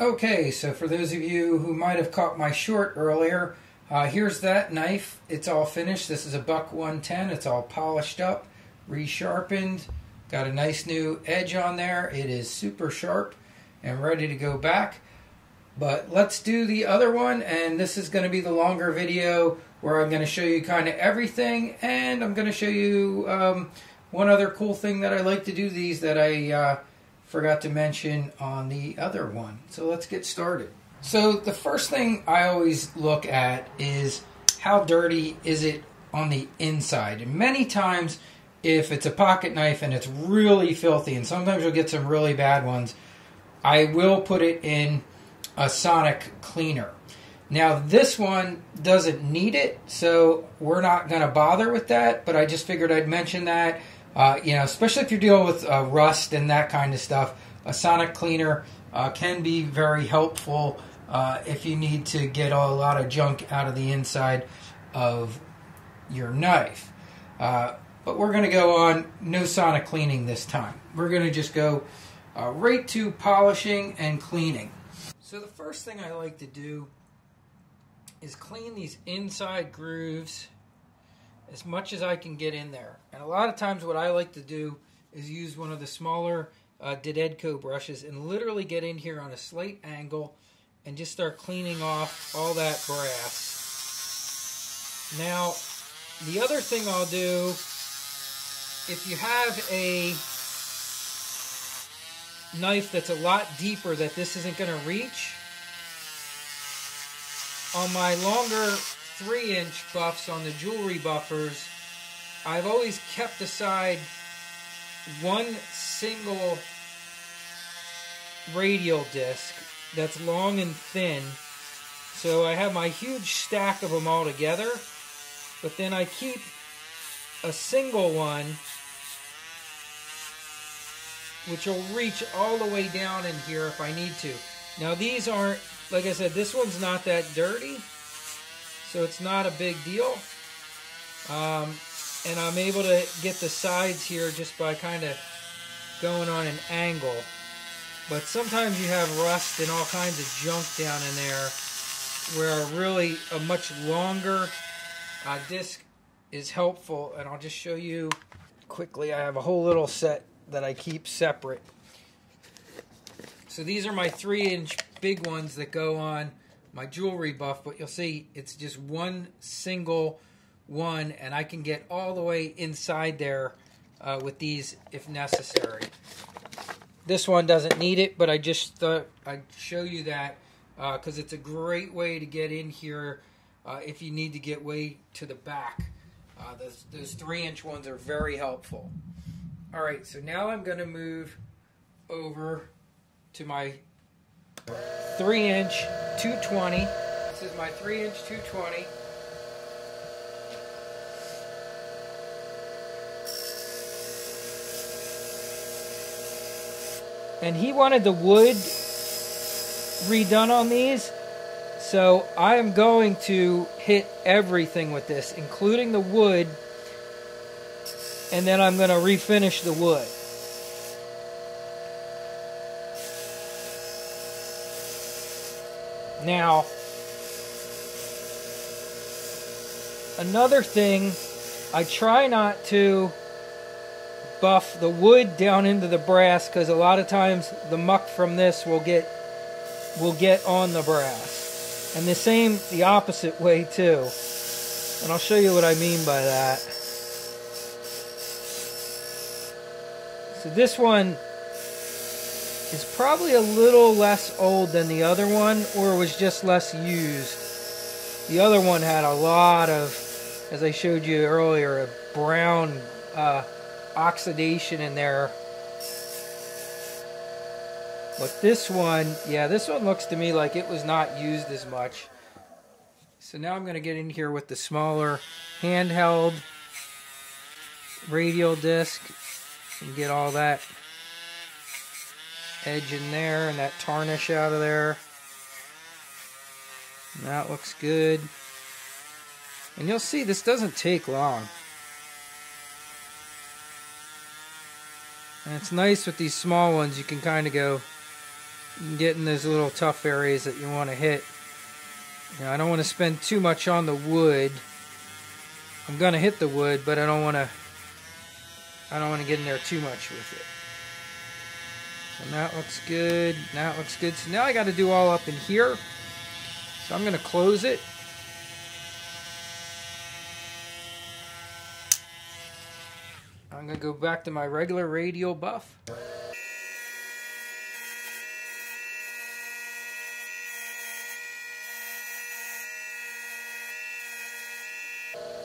Okay, so for those of you who might have caught my short earlier, uh, here's that knife. It's all finished. This is a Buck 110. It's all polished up, resharpened, got a nice new edge on there. It is super sharp and ready to go back. But let's do the other one, and this is going to be the longer video where I'm going to show you kind of everything, and I'm going to show you um, one other cool thing that I like to do these that I uh, forgot to mention on the other one. So let's get started. So the first thing I always look at is how dirty is it on the inside. And many times if it's a pocket knife and it's really filthy, and sometimes you'll get some really bad ones, I will put it in a sonic cleaner. Now this one doesn't need it, so we're not going to bother with that. But I just figured I'd mention that uh, you know, especially if you're dealing with uh, rust and that kind of stuff, a sonic cleaner uh, can be very helpful uh, if you need to get a lot of junk out of the inside of your knife. Uh, but we're going to go on no sonic cleaning this time. We're going to just go uh, right to polishing and cleaning. So the first thing I like to do is clean these inside grooves as much as I can get in there. And a lot of times what I like to do is use one of the smaller uh, Dedeco brushes and literally get in here on a slight angle and just start cleaning off all that brass. Now, the other thing I'll do, if you have a knife that's a lot deeper that this isn't going to reach, on my longer three inch buffs on the jewelry buffers, I've always kept aside one single radial disc that's long and thin. So I have my huge stack of them all together, but then I keep a single one which will reach all the way down in here if I need to. Now these aren't, like I said, this one's not that dirty so it's not a big deal. Um, and I'm able to get the sides here just by kind of going on an angle. But sometimes you have rust and all kinds of junk down in there where really a much longer uh, disc is helpful. And I'll just show you quickly. I have a whole little set that I keep separate. So these are my three inch big ones that go on my jewelry buff, but you'll see it's just one single one, and I can get all the way inside there uh, with these if necessary. This one doesn't need it, but I just thought I'd show you that because uh, it's a great way to get in here uh, if you need to get way to the back. Uh, those, those three inch ones are very helpful. All right, so now I'm going to move over to my 3 inch 220. This is my 3 inch 220. And he wanted the wood redone on these. So I am going to hit everything with this, including the wood. And then I'm going to refinish the wood. Now, another thing, I try not to buff the wood down into the brass because a lot of times the muck from this will get will get on the brass. And the same the opposite way too. And I'll show you what I mean by that. So this one is probably a little less old than the other one, or was just less used. The other one had a lot of, as I showed you earlier, a brown uh, oxidation in there. But this one, yeah, this one looks to me like it was not used as much. So now I'm going to get in here with the smaller handheld radial disc and get all that edge in there and that tarnish out of there. And that looks good. And you'll see this doesn't take long. And it's nice with these small ones, you can kind of go getting those little tough areas that you want to hit. I don't want to spend too much on the wood. I'm going to hit the wood, but I don't want to I don't want to get in there too much with it. Now it looks good. Now it looks good. So now I got to do all up in here. So I'm going to close it. I'm going to go back to my regular radial buff.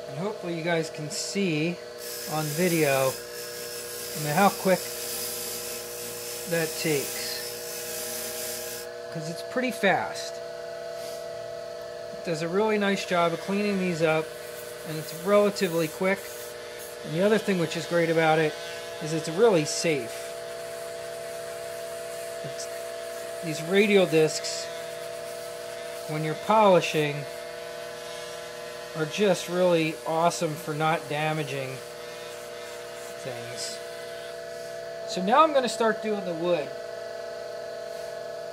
And hopefully you guys can see on video how quick that takes. Because it's pretty fast. It does a really nice job of cleaning these up, and it's relatively quick. And the other thing which is great about it is it's really safe. It's, these radial discs, when you're polishing, are just really awesome for not damaging things. So now I'm going to start doing the wood.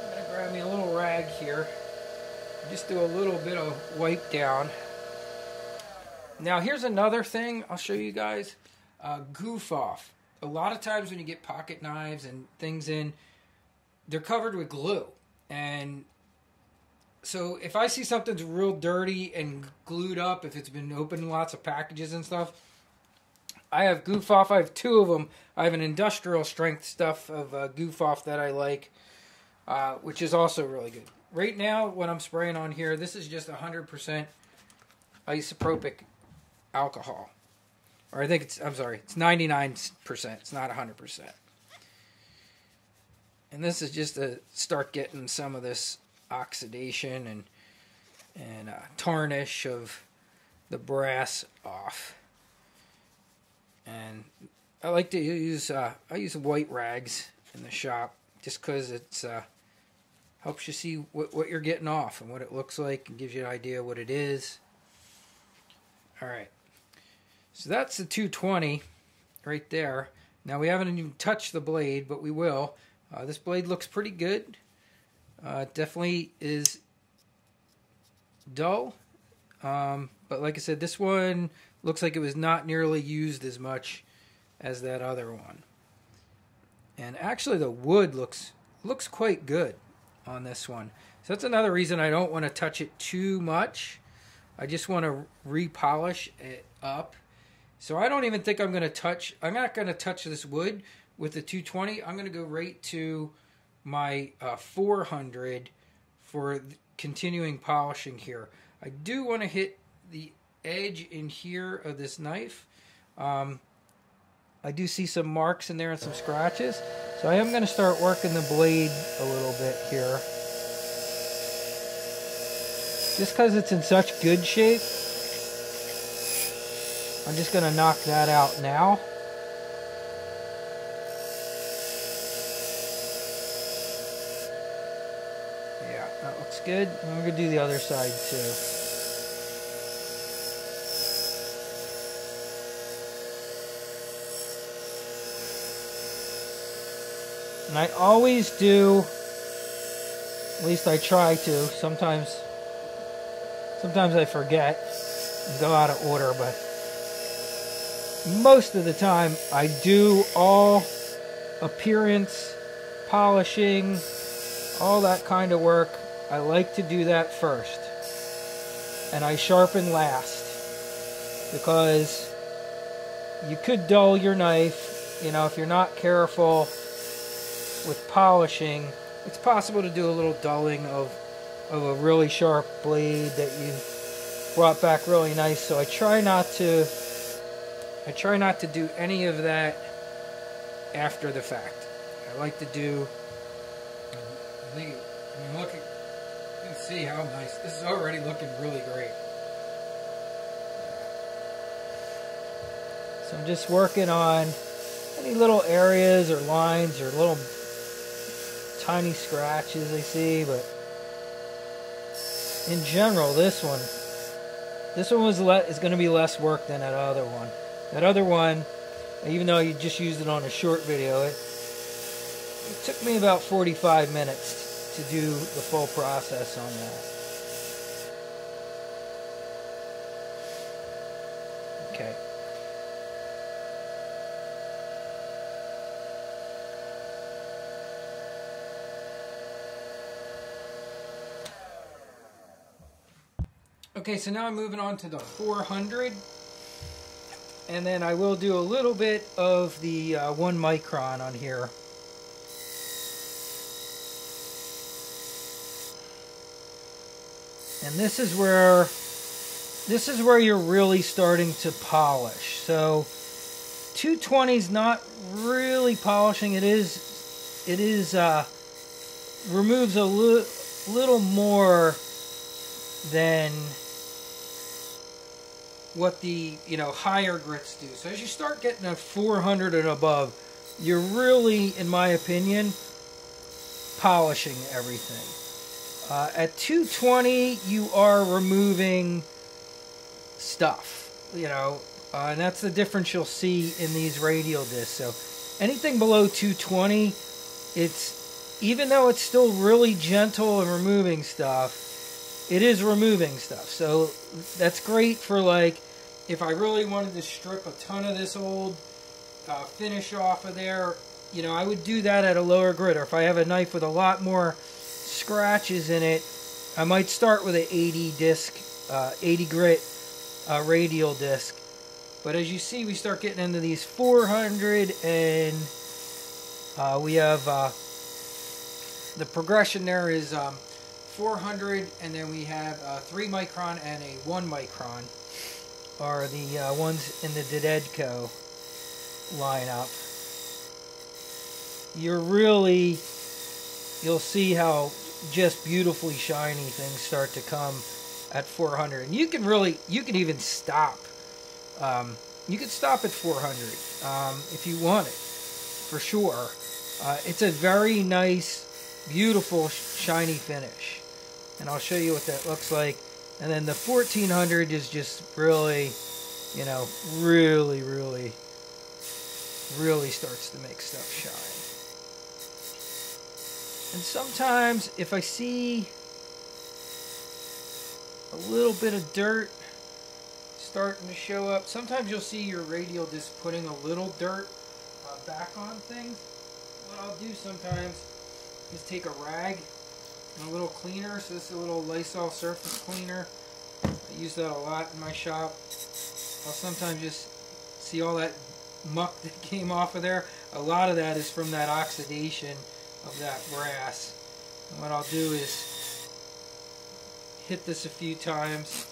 I'm going to grab me a little rag here. Just do a little bit of wipe down. Now here's another thing I'll show you guys. Uh, goof off. A lot of times when you get pocket knives and things in, they're covered with glue. And so if I see something's real dirty and glued up, if it's been opened lots of packages and stuff, I have Goof Off. I have two of them. I have an industrial strength stuff of uh, Goof Off that I like, uh, which is also really good. Right now, what I'm spraying on here, this is just 100% isopropic alcohol. Or I think it's, I'm sorry, it's 99%. It's not 100%. And this is just to start getting some of this oxidation and and uh, tarnish of the brass off and I like to use uh, I use white rags in the shop just because it's uh, helps you see what, what you're getting off and what it looks like and gives you an idea what it is. All right, so that's the 220 right there. Now we haven't even touched the blade, but we will. Uh, this blade looks pretty good. Uh, definitely is dull, um, but like I said, this one Looks like it was not nearly used as much as that other one. And actually the wood looks looks quite good on this one. So that's another reason I don't want to touch it too much. I just want to repolish it up. So I don't even think I'm going to touch, I'm not going to touch this wood with the 220. I'm going to go right to my uh, 400 for continuing polishing here. I do want to hit the edge in here of this knife. Um, I do see some marks in there and some scratches. So I am going to start working the blade a little bit here. Just because it's in such good shape, I'm just going to knock that out now. Yeah, that looks good. I'm going to do the other side too. And I always do, at least I try to. Sometimes, sometimes I forget and go out of order, but most of the time I do all appearance, polishing, all that kind of work. I like to do that first. And I sharpen last because you could dull your knife, you know, if you're not careful with polishing, it's possible to do a little dulling of, of a really sharp blade that you brought back really nice. So I try not to, I try not to do any of that after the fact. I like to do, I think, I mean, look, you can see how nice, this is already looking really great. So I'm just working on any little areas or lines or little tiny scratches I see, but in general, this one, this one was is going to be less work than that other one. That other one, even though you just used it on a short video, it, it took me about 45 minutes to do the full process on that. Okay. Okay, so now I'm moving on to the 400. And then I will do a little bit of the uh, one micron on here. And this is where this is where you're really starting to polish. So 220 is not really polishing. It is it is uh, removes a li little more than what the you know higher grits do. So as you start getting a 400 and above, you're really, in my opinion, polishing everything. Uh, at 220, you are removing stuff, you know, uh, and that's the difference you'll see in these radial discs. So anything below 220, it's even though it's still really gentle and removing stuff, it is removing stuff. So that's great for like if I really wanted to strip a ton of this old uh, finish off of there, you know, I would do that at a lower grit. Or if I have a knife with a lot more scratches in it, I might start with an 80 disc, uh, 80 grit uh, radial disc. But as you see, we start getting into these 400 and uh, we have uh, the progression there is um, 400 and then we have a 3 micron and a 1 micron are the uh, ones in the Dedeco lineup. You're really, you'll see how just beautifully shiny things start to come at 400. And you can really, you can even stop. Um, you can stop at 400 um, if you want it, for sure. Uh, it's a very nice, beautiful, shiny finish and I'll show you what that looks like. And then the 1400 is just really, you know, really, really, really starts to make stuff shine. And sometimes if I see a little bit of dirt starting to show up, sometimes you'll see your radial just putting a little dirt uh, back on things. What I'll do sometimes is take a rag a little cleaner. So this is a little Lysol surface cleaner. I use that a lot in my shop. I'll sometimes just see all that muck that came off of there. A lot of that is from that oxidation of that brass. And what I'll do is hit this a few times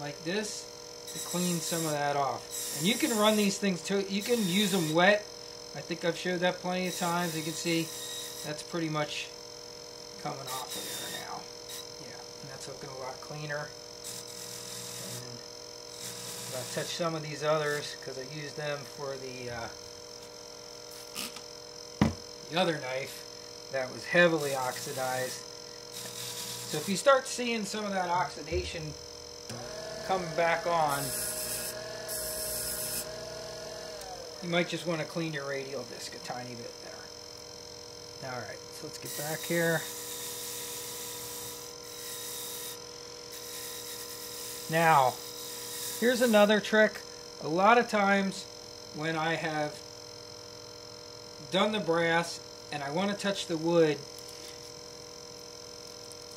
like this to clean some of that off. And you can run these things too. You can use them wet. I think I've showed that plenty of times. You can see that's pretty much coming off of there now. Yeah, and that's looking a lot cleaner. And I'll touch some of these others because I used them for the uh, the other knife that was heavily oxidized. So if you start seeing some of that oxidation coming back on, you might just want to clean your radial disc a tiny bit there. Alright, so let's get back here. Now, here's another trick. A lot of times when I have done the brass and I want to touch the wood,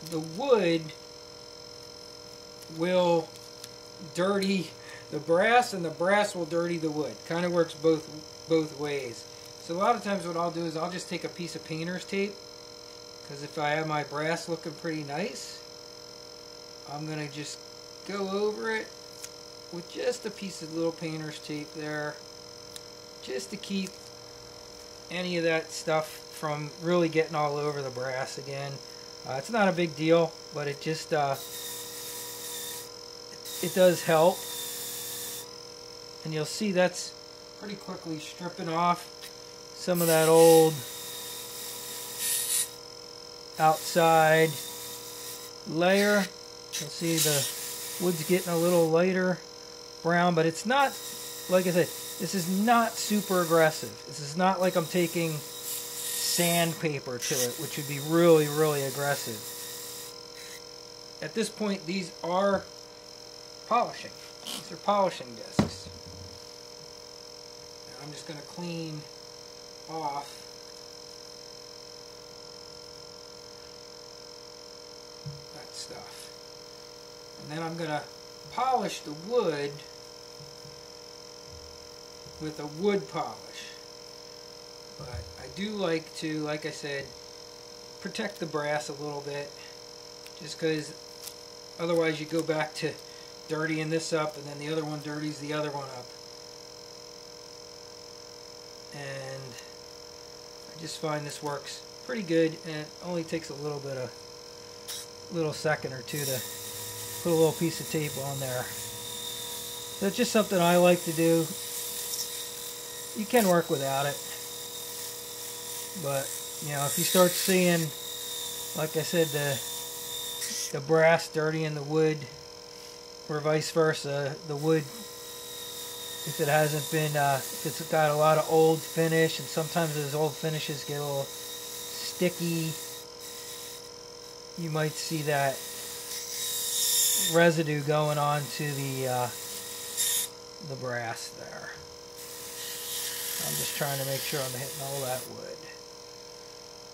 the wood will dirty the brass and the brass will dirty the wood. Kind of works both both ways. So a lot of times what I'll do is I'll just take a piece of painter's tape because if I have my brass looking pretty nice, I'm going to just go over it with just a piece of little painter's tape there just to keep any of that stuff from really getting all over the brass again. Uh, it's not a big deal, but it just uh, it does help. And you'll see that's pretty quickly stripping off some of that old outside layer. You'll see the Wood's getting a little lighter brown, but it's not, like I said, this is not super aggressive. This is not like I'm taking sandpaper to it, which would be really, really aggressive. At this point, these are polishing. These are polishing discs. I'm just going to clean off that stuff. And then I'm going to polish the wood with a wood polish. But I do like to, like I said, protect the brass a little bit just because otherwise you go back to dirtying this up and then the other one dirties the other one up. And I just find this works pretty good and it only takes a little bit of little second or two to put a little piece of tape on there. So it's just something I like to do. You can work without it. But, you know, if you start seeing, like I said, the the brass dirty in the wood, or vice versa, the wood, if it hasn't been, uh, if it's got a lot of old finish, and sometimes those old finishes get a little sticky, you might see that residue going on to the uh, the brass there. I'm just trying to make sure I'm hitting all that wood.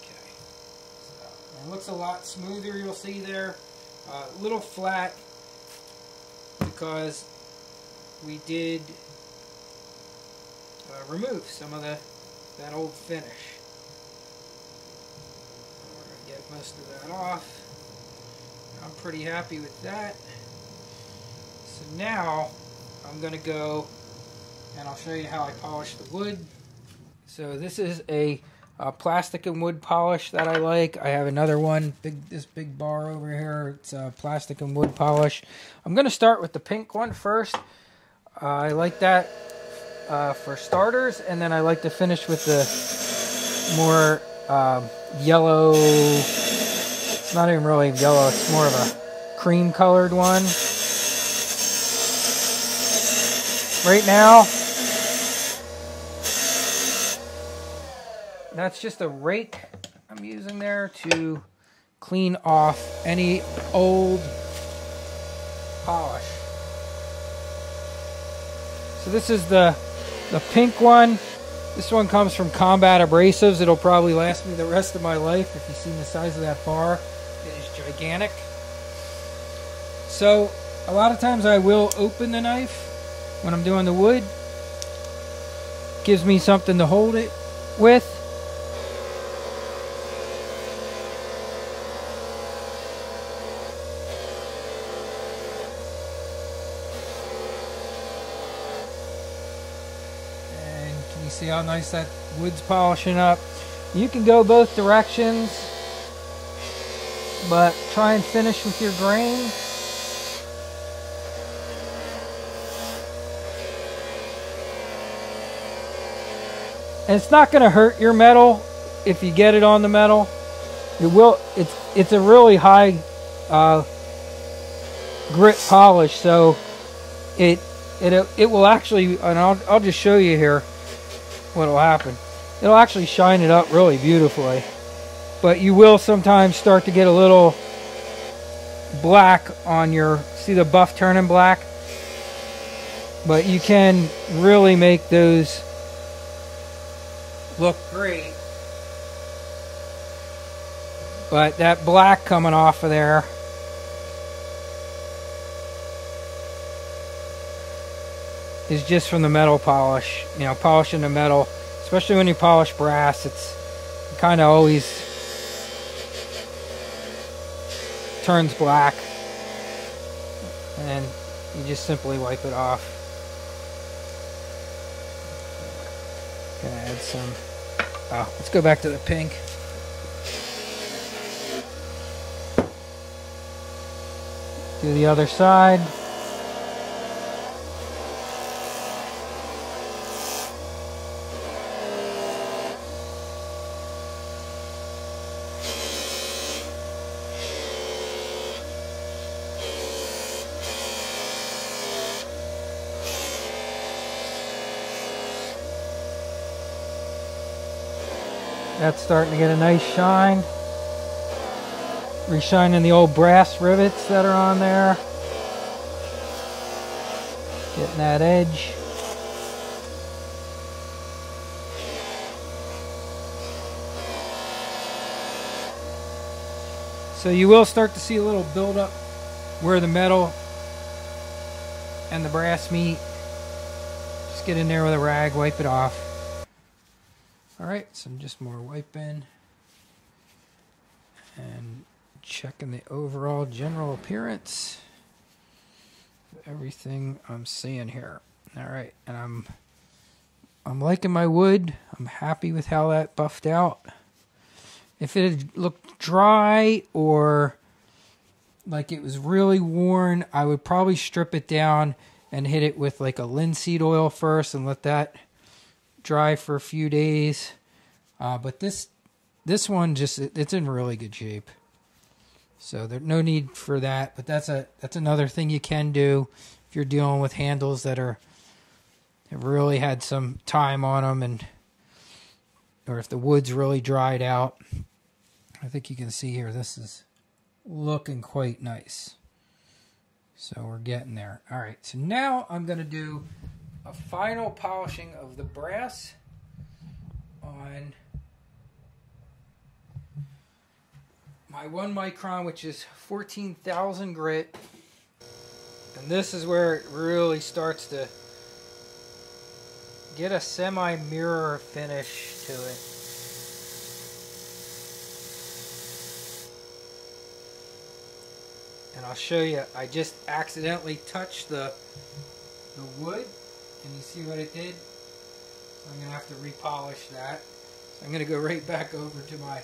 Okay. So, it looks a lot smoother, you'll see there. A uh, little flat because we did uh, remove some of the that old finish. We're going to get most of that off. I'm pretty happy with that. So now I'm going to go and I'll show you how I polish the wood. So this is a, a, plastic and wood polish that I like. I have another one, big this big bar over here. It's a plastic and wood polish. I'm going to start with the pink one first. Uh, I like that uh, for starters, and then I like to finish with the more uh, yellow. It's not even really yellow. It's more of a cream colored one. Right now, that's just a rake I'm using there to clean off any old polish. So this is the the pink one. This one comes from Combat Abrasives. It'll probably last me the rest of my life. If you've seen the size of that bar, it is gigantic. So a lot of times I will open the knife when I'm doing the wood. Gives me something to hold it with. Can you see how nice that wood's polishing up. You can go both directions, but try and finish with your grain. And it's not going to hurt your metal if you get it on the metal. It will. It's it's a really high uh, grit polish, so it it it will actually. And I'll I'll just show you here what'll happen. It'll actually shine it up really beautifully. But you will sometimes start to get a little black on your, see the buff turning black? But you can really make those look great. But that black coming off of there is just from the metal polish. You know, polishing the metal, especially when you polish brass, it's kind of always turns black. And you just simply wipe it off. Gonna add some. Oh, let's go back to the pink. Do the other side. That's starting to get a nice shine. Reshining the old brass rivets that are on there. Getting that edge. So you will start to see a little buildup where the metal and the brass meet. Just get in there with a rag, wipe it off. Alright, some just more wiping. And checking the overall general appearance. Everything I'm seeing here. Alright, and I'm I'm liking my wood. I'm happy with how that buffed out. If it had looked dry or like it was really worn, I would probably strip it down and hit it with like a linseed oil first and let that dry for a few days. Uh, but this this one just it's in really good shape. So there's no need for that, but that's a that's another thing you can do if you're dealing with handles that are have really had some time on them and or if the wood's really dried out. I think you can see here, this is looking quite nice. So we're getting there. All right, so now I'm going to do a final polishing of the brass on my one micron, which is 14,000 grit. And this is where it really starts to get a semi-mirror finish to it. and I'll show you I just accidentally touched the the wood and you see what it did so I'm gonna have to repolish that so I'm gonna go right back over to my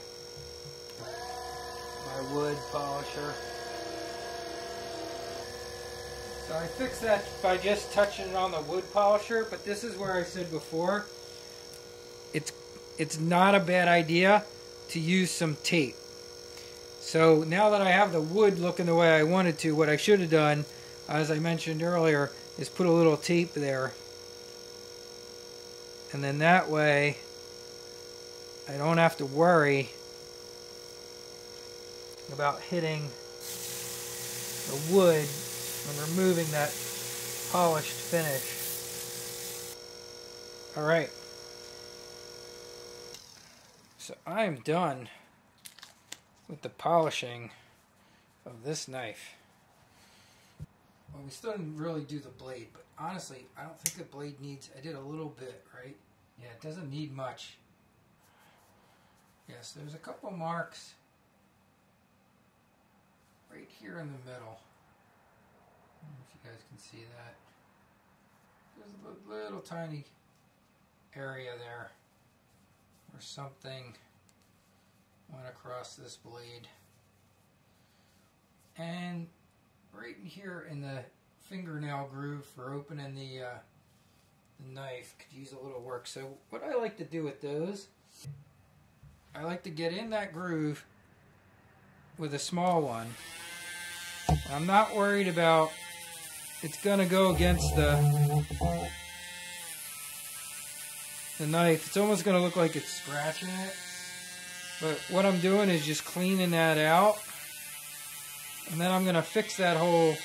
my wood polisher so I fixed that by just touching it on the wood polisher but this is where I said before it's it's not a bad idea to use some tape so now that I have the wood looking the way I wanted to, what I should have done, as I mentioned earlier, is put a little tape there. And then that way, I don't have to worry about hitting the wood and removing that polished finish. Alright. So I am done with the polishing of this knife. Well, we still didn't really do the blade, but honestly, I don't think the blade needs, I did a little bit, right? Yeah, it doesn't need much. Yes, there's a couple marks right here in the middle. If you guys can see that. There's a little tiny area there or something went across this blade. And right in here in the fingernail groove for opening the, uh, the knife could use a little work. So what I like to do with those, I like to get in that groove with a small one. I'm not worried about it's going to go against the the knife. It's almost going to look like it's scratching it. But what I'm doing is just cleaning that out. And then I'm going to fix that whole,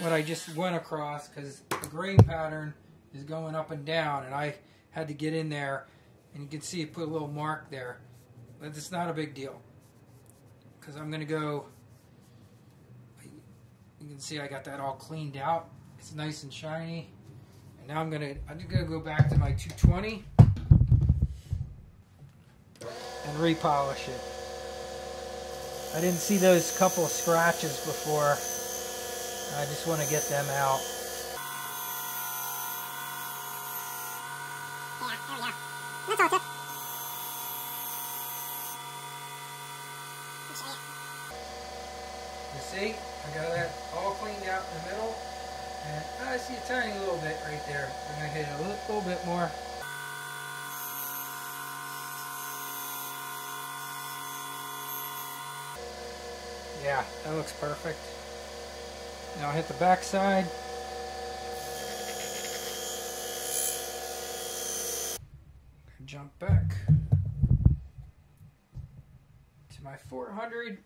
what I just went across, because the grain pattern is going up and down. And I had to get in there, and you can see it put a little mark there. But it's not a big deal. Because I'm going to go, you can see I got that all cleaned out. It's nice and shiny. And now I'm going to, I'm going to go back to my 220 and repolish it. I didn't see those couple scratches before. I just want to get them out. Yeah, there we go. That's all You see? I got that all cleaned out in the middle. And I see a tiny little bit right there. I'm going to hit it a little, bit more. Yeah, that looks perfect. Now hit the back side. jump back to my 400.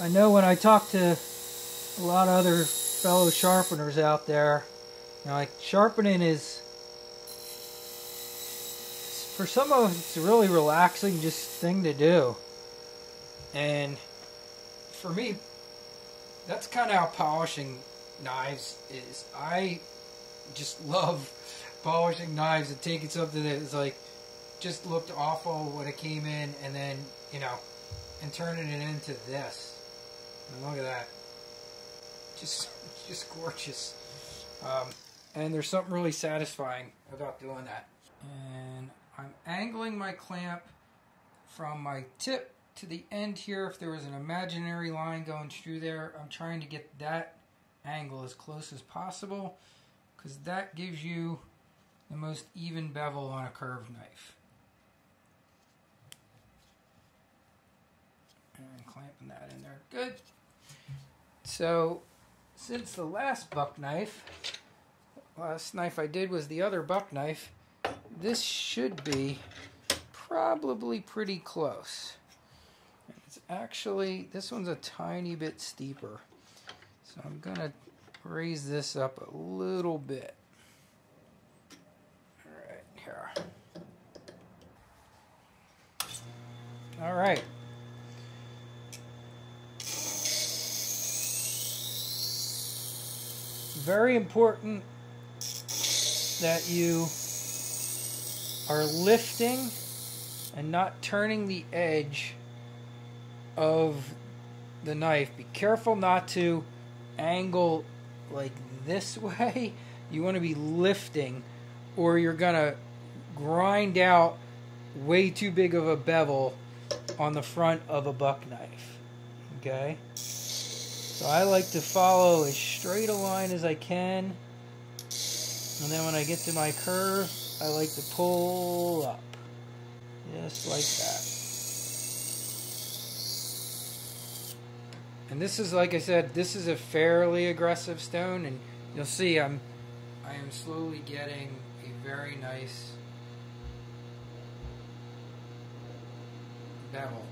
I know when I talk to a lot of other fellow sharpeners out there, you know, like sharpening is for some of it's a really relaxing just thing to do. And for me, that's kind of how polishing knives is. I just love polishing knives and taking something that is like just looked awful when it came in and then, you know, and turning it into this. And look at that. Just, just gorgeous. Um, and there's something really satisfying about doing that. And I'm angling my clamp from my tip to the end here. If there was an imaginary line going through there, I'm trying to get that angle as close as possible because that gives you the most even bevel on a curved knife. And clamping that in there. Good. So, since the last buck knife, last knife I did was the other buck knife, this should be probably pretty close. It's actually, this one's a tiny bit steeper. So I'm going to raise this up a little bit. Alright, here. Alright. Very important that you are lifting and not turning the edge of the knife. Be careful not to angle like this way. You want to be lifting or you're going to grind out way too big of a bevel on the front of a buck knife. Okay? So I like to follow as straight a line as I can. And then when I get to my curve, I like to pull up. Just like that. And this is, like I said, this is a fairly aggressive stone, and you'll see I'm, I am slowly getting a very nice bevel.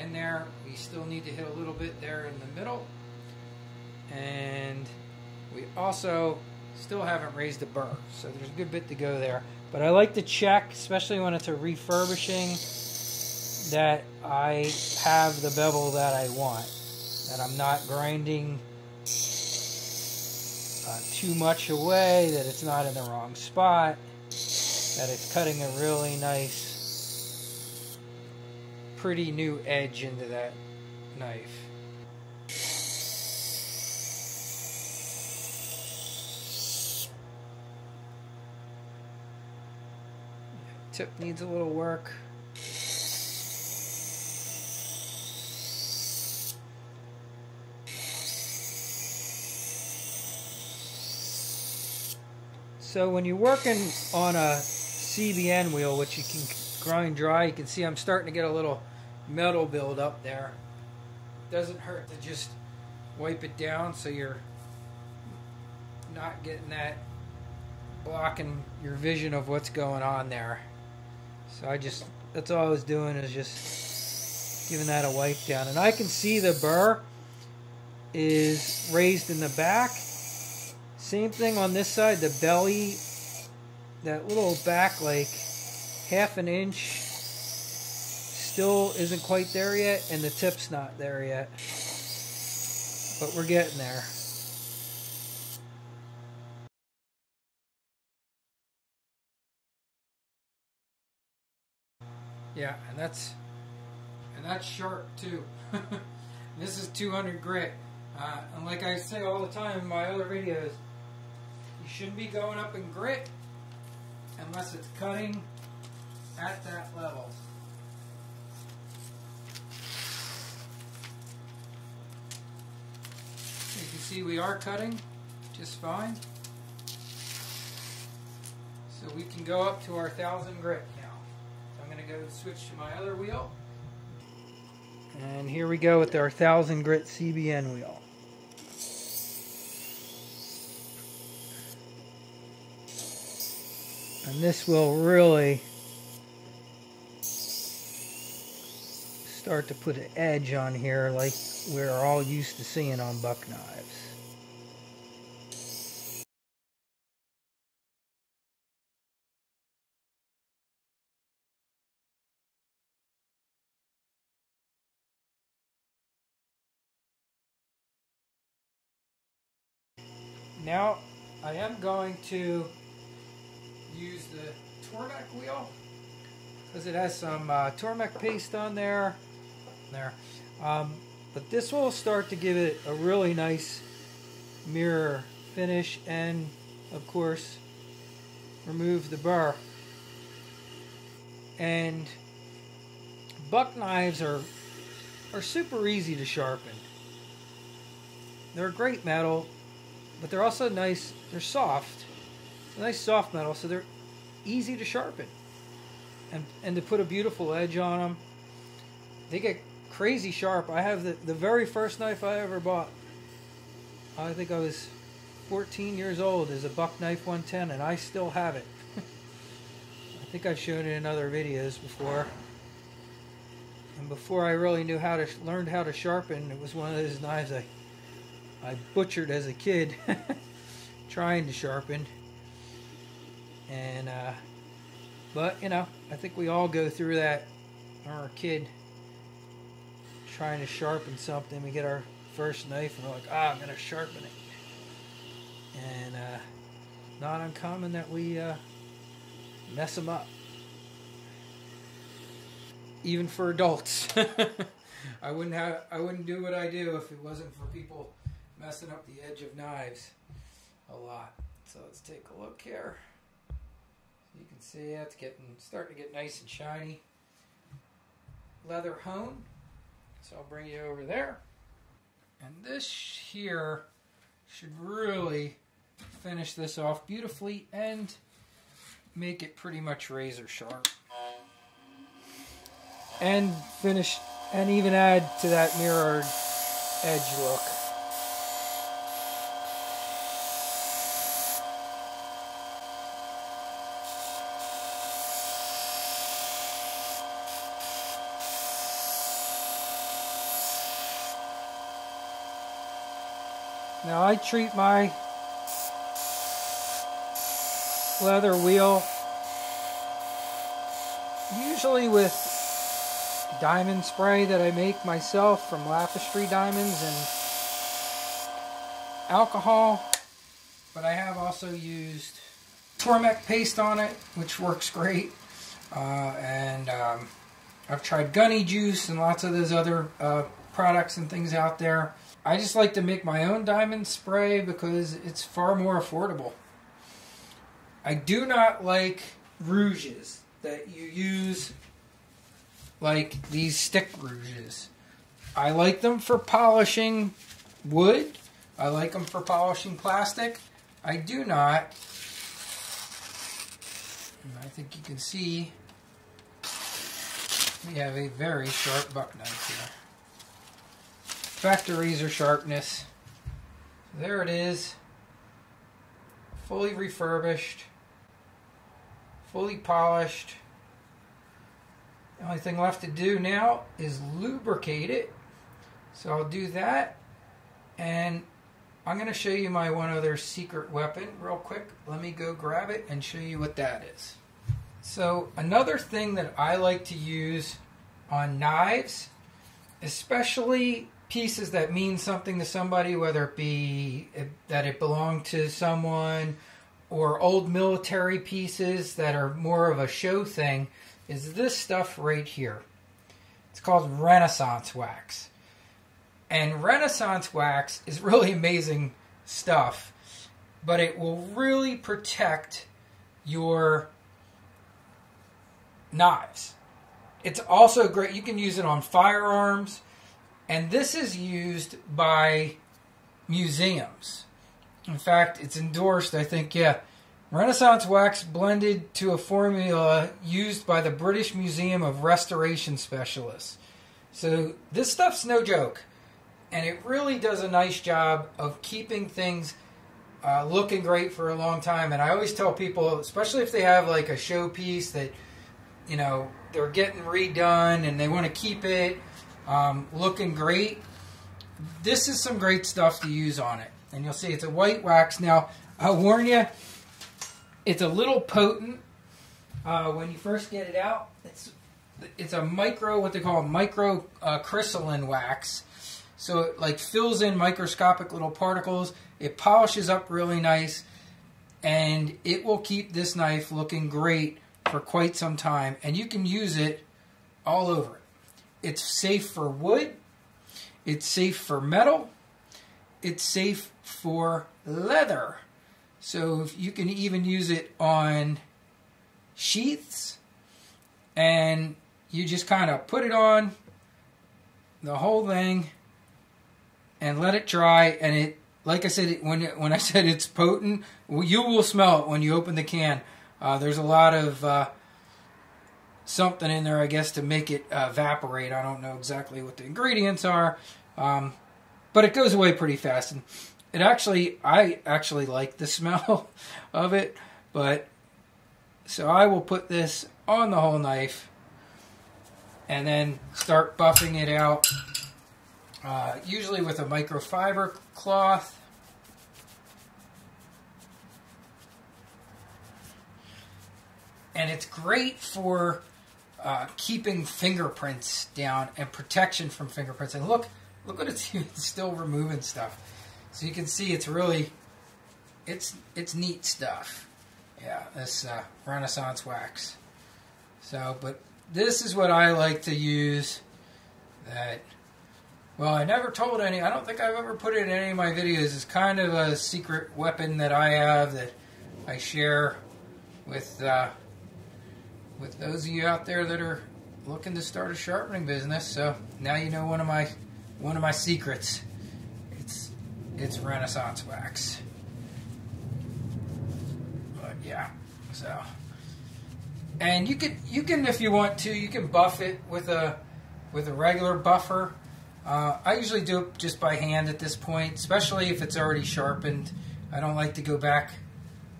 In there. We still need to hit a little bit there in the middle. And we also still haven't raised the burr, so there's a good bit to go there. But I like to check, especially when it's a refurbishing, that I have the bevel that I want, that I'm not grinding uh, too much away, that it's not in the wrong spot, that it's cutting a really nice, pretty new edge into that knife. Tip needs a little work. So when you're working on a CBN wheel, which you can grind dry, you can see I'm starting to get a little metal build up there. Doesn't hurt to just wipe it down so you're not getting that blocking your vision of what's going on there. So I just, that's all I was doing is just giving that a wipe down. And I can see the burr is raised in the back. Same thing on this side, the belly, that little back like half an inch still isn't quite there yet, and the tip's not there yet. But we're getting there. Yeah, and that's and that's sharp too. this is 200 grit, uh, and like I say all the time in my other videos, you shouldn't be going up in grit unless it's cutting at that level. You can see we are cutting just fine. So we can go up to our 1000 grit now. So I'm going to go switch to my other wheel. And here we go with our 1000 grit CBN wheel. And this will really start to put an edge on here like we're all used to seeing on buck knives. Now I am going to use the Tormek wheel because it has some uh, Tormek paste on there. There, um, but this will start to give it a really nice mirror finish, and of course, remove the burr. And buck knives are are super easy to sharpen. They're a great metal, but they're also nice. They're soft nice soft metal, so they're easy to sharpen and and to put a beautiful edge on them. They get crazy sharp. I have the the very first knife I ever bought. I think I was 14 years old is a buck knife 110 and I still have it. I think I've shown it in other videos before. And before I really knew how to learned how to sharpen, it was one of those knives I I butchered as a kid trying to sharpen. And, uh, but, you know, I think we all go through that when we're a kid trying to sharpen something. We get our first knife and we're like, ah, I'm going to sharpen it. And, uh, not uncommon that we, uh, mess them up. Even for adults. I wouldn't have I wouldn't do what I do if it wasn't for people messing up the edge of knives a lot. So let's take a look here. You can see it's getting starting to get nice and shiny. Leather hone. So I'll bring you over there. And this here should really finish this off beautifully and make it pretty much razor sharp. And finish and even add to that mirrored edge look. Now I treat my leather wheel usually with diamond spray that I make myself from Lapistry diamonds and alcohol but I have also used Tormek paste on it which works great. Uh, and um, I've tried gunny juice and lots of those other uh, products and things out there I just like to make my own diamond spray because it's far more affordable. I do not like rouges that you use like these stick rouges. I like them for polishing wood. I like them for polishing plastic. I do not, And I think you can see, we have a very sharp buck knife here factory razor sharpness. There it is. Fully refurbished. Fully polished. The only thing left to do now is lubricate it. So I'll do that. And I'm going to show you my one other secret weapon real quick. Let me go grab it and show you what that is. So another thing that I like to use on knives, especially pieces that mean something to somebody, whether it be that it belonged to someone or old military pieces that are more of a show thing, is this stuff right here. It's called Renaissance wax. And Renaissance wax is really amazing stuff, but it will really protect your knives. It's also great. You can use it on firearms. And this is used by museums. In fact, it's endorsed, I think, yeah, Renaissance wax blended to a formula used by the British Museum of Restoration Specialists. So this stuff's no joke, and it really does a nice job of keeping things uh, looking great for a long time. And I always tell people, especially if they have like a showpiece that you know they're getting redone and they want to keep it um, looking great, this is some great stuff to use on it. And you'll see it's a white wax. Now I'll warn you it's a little potent uh, when you first get it out. It's it's a micro, what they call micro uh, crystalline wax. So it like fills in microscopic little particles. It polishes up really nice, and it will keep this knife looking great for quite some time. And you can use it all over. It's safe for wood. It's safe for metal. It's safe for leather. So you can even use it on sheaths and you just kind of put it on the whole thing and let it dry and it like I said when when I said it's potent you will smell it when you open the can uh, there's a lot of uh, something in there I guess to make it uh, evaporate I don't know exactly what the ingredients are um, but it goes away pretty fast and it actually, I actually like the smell of it, but so I will put this on the whole knife and then start buffing it out, uh, usually with a microfiber cloth. And it's great for uh, keeping fingerprints down and protection from fingerprints. And look, look what it's still removing stuff. So you can see it's really, it's it's neat stuff. Yeah, this uh, Renaissance wax. So, but this is what I like to use. That, well, I never told any. I don't think I've ever put it in any of my videos. It's kind of a secret weapon that I have that I share with uh, with those of you out there that are looking to start a sharpening business. So now you know one of my one of my secrets it's it's Renaissance wax. But yeah, so and you can you can if you want to you can buff it with a with a regular buffer. Uh, I usually do it just by hand at this point, especially if it's already sharpened. I don't like to go back.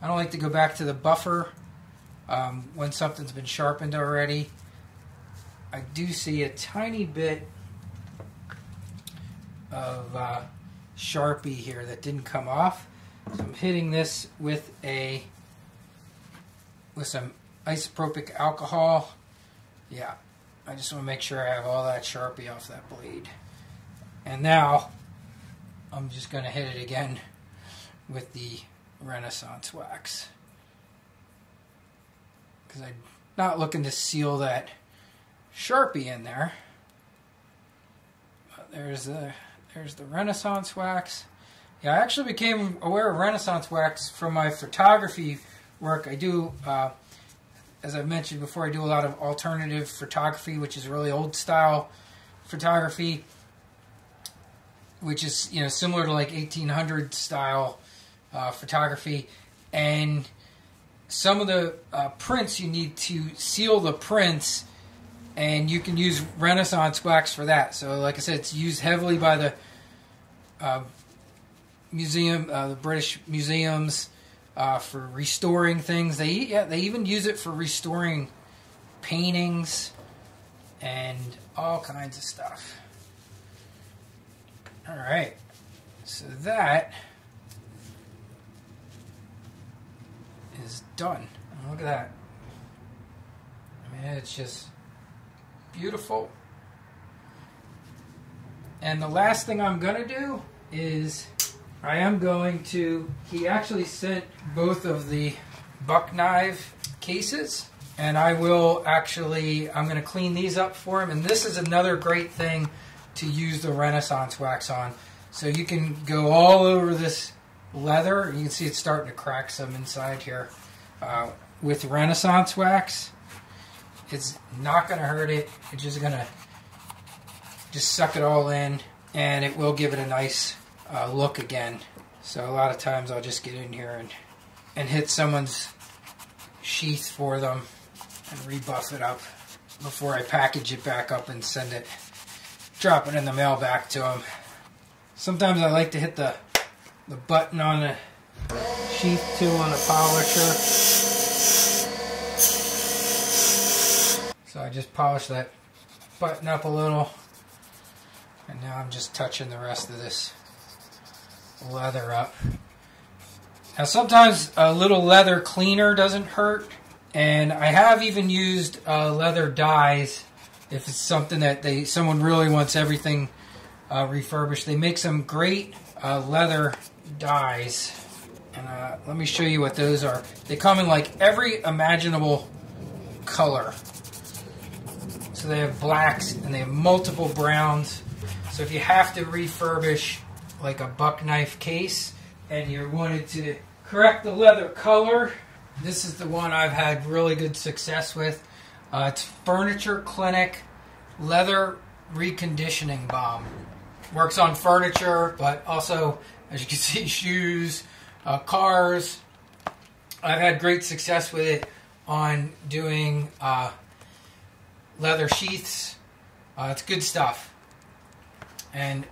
I don't like to go back to the buffer um, when something's been sharpened already. I do see a tiny bit of uh, Sharpie here that didn't come off. So I'm hitting this with a with some isopropyl alcohol. Yeah, I just want to make sure I have all that Sharpie off that blade. And now I'm just going to hit it again with the Renaissance wax. Because I'm not looking to seal that Sharpie in there. But there's the there's the Renaissance wax. Yeah, I actually became aware of Renaissance wax from my photography work. I do, uh, as I've mentioned before, I do a lot of alternative photography, which is really old style photography, which is you know similar to like 1800 style uh, photography, and some of the uh, prints you need to seal the prints and you can use Renaissance wax for that. So, like I said, it's used heavily by the uh, museum, uh, the British museums, uh, for restoring things. They yeah, they even use it for restoring paintings and all kinds of stuff. All right, so that is done. Look at that. I mean, it's just beautiful. And the last thing I'm going to do is I am going to, he actually sent both of the buck knife cases. And I will actually, I'm going to clean these up for him. And this is another great thing to use the Renaissance wax on. So you can go all over this leather. You can see it's starting to crack some inside here. Uh, with Renaissance wax, it's not going to hurt it. It's just going to just suck it all in and it will give it a nice uh, look again. So a lot of times I'll just get in here and and hit someone's sheath for them and rebuff it up before I package it back up and send it, drop it in the mail back to them. Sometimes I like to hit the the button on the sheath 2 on the polisher. So I just polished that button up a little. And now I'm just touching the rest of this leather up. Now sometimes a little leather cleaner doesn't hurt. And I have even used uh, leather dyes if it's something that they someone really wants everything uh, refurbished. They make some great uh, leather dyes. And uh, let me show you what those are. They come in like every imaginable color. So they have blacks and they have multiple browns. So if you have to refurbish like a buck knife case and you wanted to correct the leather color, this is the one I've had really good success with. Uh, it's Furniture Clinic Leather Reconditioning Balm. Works on furniture, but also, as you can see, shoes, uh, cars. I've had great success with it on doing uh, leather sheaths. Uh, it's good stuff. And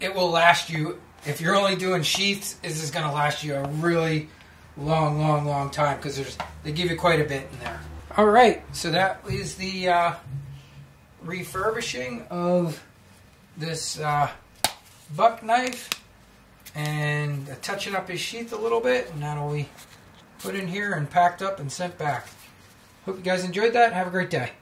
it will last you, if you're only doing sheaths, this is going to last you a really long, long, long time because there's they give you quite a bit in there. All right, so that is the uh, refurbishing of this uh, buck knife and touching up his sheath a little bit, and that'll be put in here and packed up and sent back. Hope you guys enjoyed that. Have a great day.